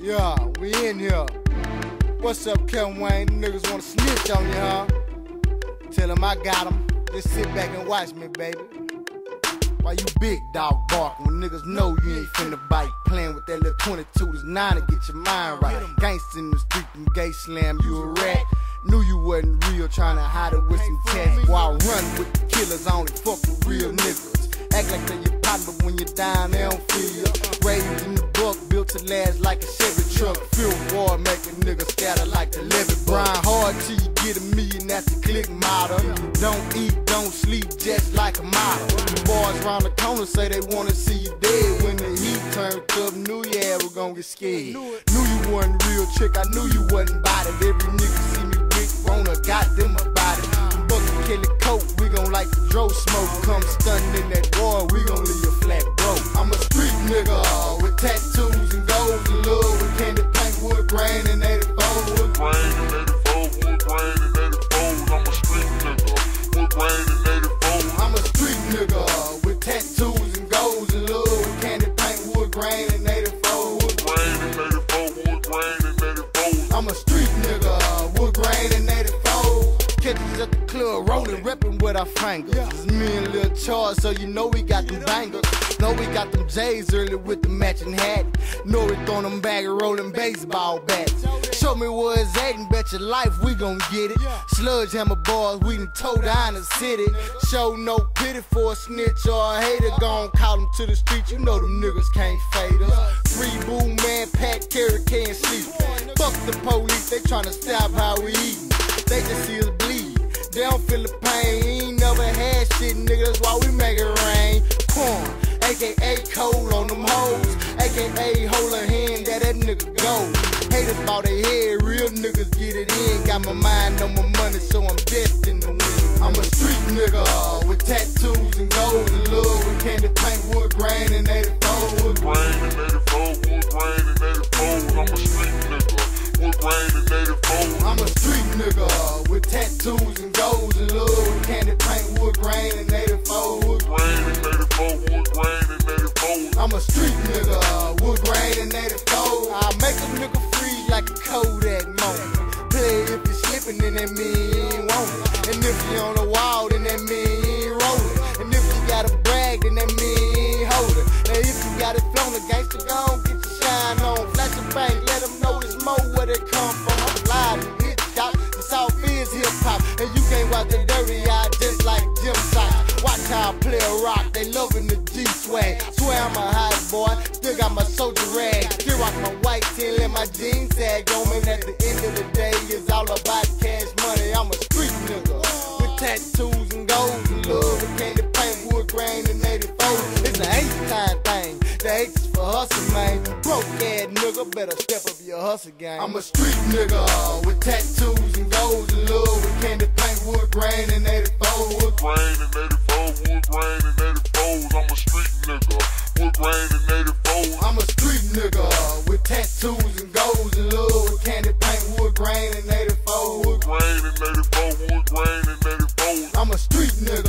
Yeah, we in here. What's up, Kevin Wayne? Niggas wanna snitch on you, huh? Tell them I got them. Just sit back and watch me, baby. Why you big dog bark when niggas know you ain't finna bite? Playing with that little 22 is nine to get your mind right. Gangsta in the street and gay slam, you a rat. Knew you wasn't real, trying to hide it with some tats. While run with the killers, only fuck with real niggas. Act like they your partner, but when you're down, they don't feel you. Last like a Chevy truck. Feel war, making niggas scatter like the levy. Grind hard till you get a million, that's the click model. Don't eat, don't sleep, just like a model. The boys round the corner say they wanna see you dead. When the heat turned up, knew yeah, we gon' get scared. Knew you wasn't real chick, I knew you wasn't body. Every nigga see me with, wanna got them about it. Bucket Kelly coat, we gon' like the dro smoke. Come stunning in that war, we gon' leave you flat broke. I'm a street nigga with tattoos our fingers. It's me and Lil Charles, so you know we got them bangers. Know we got them J's early with the matching hat. Know we throwing them bag rolling baseball bats. Show me where it's at and bet your life we gon' get it. Sludge hammer boys, we done toe down the city. Show no pity for a snitch or a hater. Gon' call them to the street, you know them niggas can't fade us. Free boom man, pack, carry, can't sleep. Fuck the police, they tryna stop how we eat. They just see us. They don't feel the pain. Ain't never had shit, nigga. That's why we make it rain. Corn, aka cold on them hoes. AKA hold a hand that that nigga go. Haters bout their head, real niggas get it in. Got my mind on my money, so I'm destined to win. I'm a street nigga uh, with tattoos and gold and love with candy paint, wood grain and 84. Wood grain and 84, Grain and 84. I'm a street nigga with tattoos and gold and love with candy paint, wood grain and 84. Wood grain and 84, wood grain and 84. I'm a street nigga, wood grain and 84. I'll make a nigga free like a Kodak moment. Play if you're slipping, then that mean you ain't want it. And if you on the wall, still got my soldier rag. Still rock my white tee, let my jeans sag on me. And at the end of the day, it's all about cash money. I'm a street nigga with tattoos and gold and love and candy paint, wood grain and 84. It's an eight time thing. The H is for hustle, man. Broke ass nigga, better step up your hustle game. I'm a street nigga with tattoos and gold and love with candy paint, wood grain and 84. Wood grain and 84, I'm a street nigga.